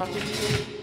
아,